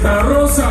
Santa Rosa.